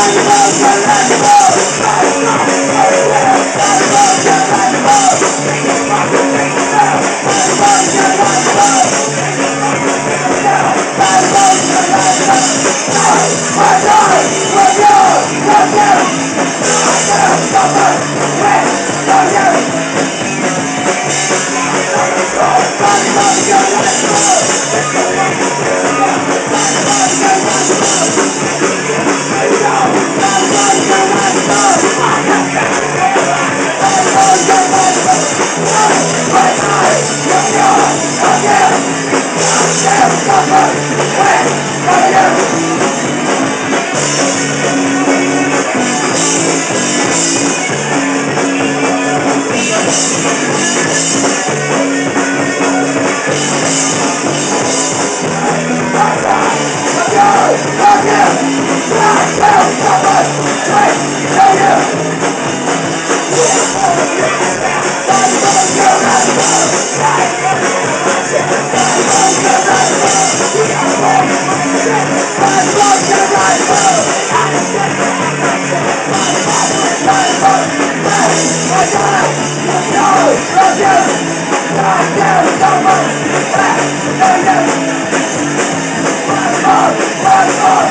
Rambo, Rambo. Carlos!